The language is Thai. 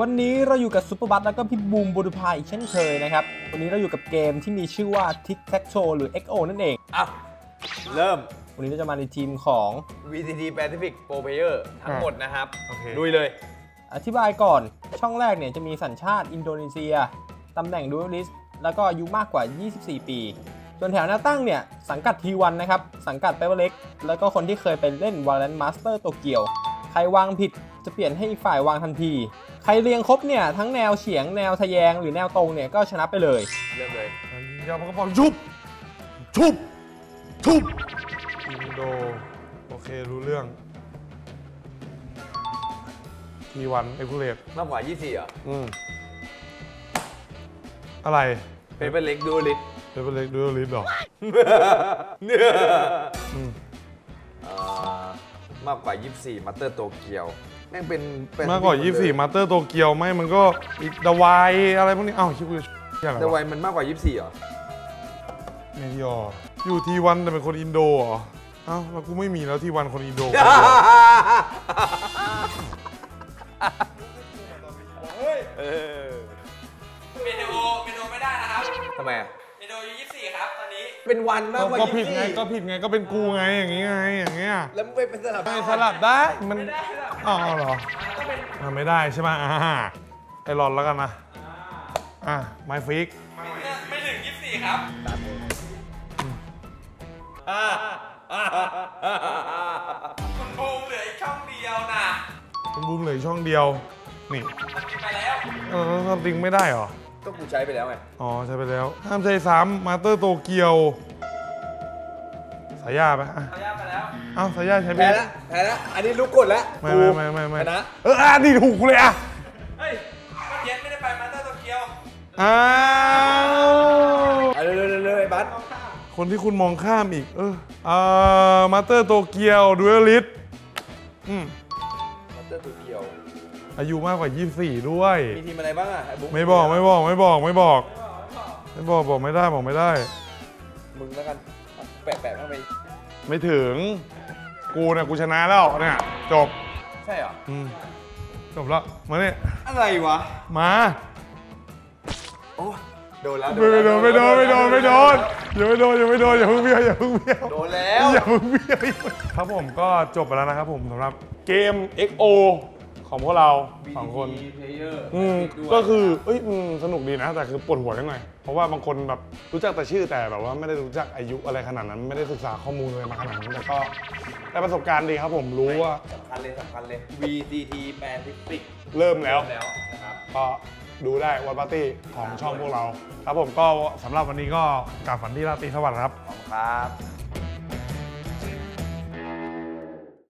วันนี้เราอยู่กับ Superbusss แล้วก็พี่บูมบุรุพาอีกเช่นเคยนะครับ วันนี้เราอยู่กับเกมที่มีชื่อว่า Tic Tac Toe หรือ XO นั่นเอง อะ เริ่ม วันนี้เราจะมาในทีมของ VCT Pacific Pro Player ทั้งหมดนะครับโอเคลุยเลย อธิบายก่อนช่องแรกเนี่ยจะมีสัญชาติอินโดนีเซีย ตำแหน่ง duelist แล้วก็อายุมากกว่า 24 ปี ส่วนแถวแนวตั้งเนี่ยสังกัด T1 นะครับ สังกัด Paper Rex แล้วก็คนที่เคยไปเล่น Valorant Master โตเกียว ใครวางผิดจะเปลี่ยนให้อีกฝ่ายวางทันทีใค รเรียงครบเนี่ยทั้งแนวเฉียงแนวทะแยงหรือแนวตรงเนี่ยก็ชนะไปเลย เริ่มเลยยาปากกระป๋องชุบ ชุบ ชุบ อินโด โอเค รู้เรื่อง ทีวันเอ็กซ์เลตมากกว่า 24เหรออืมอะไร เป็นเป็นเล็กดูลิสเดบิวเล็กดูลิสหรออืมอ่ามากกว่า 24 มาสเตอร์โตเกียว แม่งเป็นมากกว่า 24 มาสเตอร์โตเกียวไหมมันก็อีกดาวายอะไรพวกนี้อ้าวชิบุยอะไรแต่วะวัยมันมากกว่า 24เหรอเมทิออร์อยู่ทีวันแต่เป็นคนอินโดเหรอเอ้าแล้วกูไม่มีแล้วทีวันคนอินโดเออเมโดเมโดไม่ได้นะครับทำไมอะเมโด อายุ24 ครับตอนนี้ เป็นวันมากกว่าก็ผิดไง24ก็ผิดไงก็เป็นกูไงอย่างงี้ไงอย่างเงี้ยแล้วมึงไปเป็นสลับไม่สลับได้มันอ๋อเหรออ่าไม่ได้ใช่ไหมอ่าไอรอนแล้วกันนะอะไมฟิกไม่ถึง 24 ครับคุณบูมเหลืออีกช่องเดียวนะคุณบูมเหลืออกช่องเดียวนี่มันกินไปแล้วเออแล้วทำจริงไม่ได้เหรอ ก็กูใช้ไปแล้วไง อ๋อใช้ไปแล้ว ห้ามใช้ซ้ำมาสเตอร์โตเกียว สายยาไปอะระยะไปแล้วเอ้าสายยาใช้ไปแพ้ละแพ้ละอันนี้ลูกกดแล้วไม่ไม่ไม่ไม่ไม่ชนะเอออะนี่ถูกกูเลยอะเฮ้ยก็เย็นไม่ได้ไปมาสเตอร์โตเกียวอ้าวเอาเร็วๆเร็วๆไอ้บัสคนที่คุณมองข้ามอีก เออเอ่อมาสเตอร์โตเกียวดูเอลิสอืม มาสเตอร์โตเกียว อายุมากกว่า 24 ด้วย มีทีมอะไรบ้างอะไอ้บุ๊ไม่บอกไม่บอกไม่บอกไม่บอก ไม่บอกบอกไม่ได้บอกไม่ได้ มึงแล้วกัน แปะแปะๆเข้าไปไม่ถึง กูเนี่ยกูชนะแล้วเนี่ยจบใช่เหรอ อืมจบแล้วมาเนี่ยอะไรวะ มา โอ้ โดนแล้วไม่โดนไม่โดนไม่โดนไม่โดนแล้วอย่าไม่โดนอย่าไม่โดนอย่าเพิ่งเบี้ยวอย่าเพิ่งเบี้ยวโดนแล้วอย่าเพิ่งเบี้ยวครับผมก็จบไปแล้วนะครับผมสำหรับเกม XO ของพวกเราสองคนเพลเยอร์อืมก็คือเอ้ยอืมสนุกดีนะ แต่คือปวดหัวนิดหน่อยเพราะว่าบางคนแบบรู้จักแต่ชื่อแต่แบบว่าไม่ได้รู้จักอายุอะไรขนาดนั้น ไม่ได้ศึกษาข้อมูลเลยมาขนาดนั้นแต่ก็ได้ประสบการณ์ดีครับผมรู้ว่าสำคัญเลยสำคัญเลย VCT Pacific เริ่มแล้วแล้วนะครับก็ ดูได้วันปาร์ตี้ของช่องพวกเรา ครับผมก็สำหรับวันนี้ก็กล่าวฝันที่ราตรีสวัสดิ์ครับขอบคุณครับ